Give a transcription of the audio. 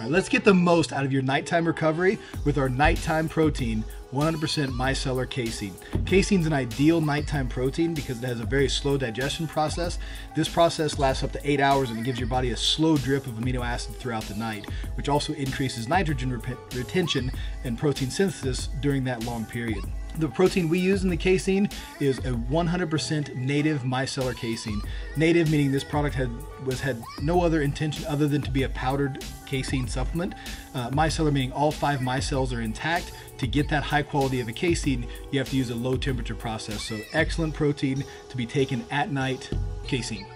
All right, let's get the most out of your nighttime recovery with our nighttime protein 100% micellar casein. Casein is an ideal nighttime protein because it has a very slow digestion process. This process lasts up to eight hours and it gives your body a slow drip of amino acid throughout the night, which also increases nitrogen rep- retention and protein synthesis during that long period. The protein we use in the casein is a 100% native micellar casein. Native meaning this product had was had no other intention other than to be a powdered casein supplement. Uh, micellar meaning all five micelles are intact. To get that high quality of a casein, you have to use a low temperature process. So excellent protein to be taken at night. Casein.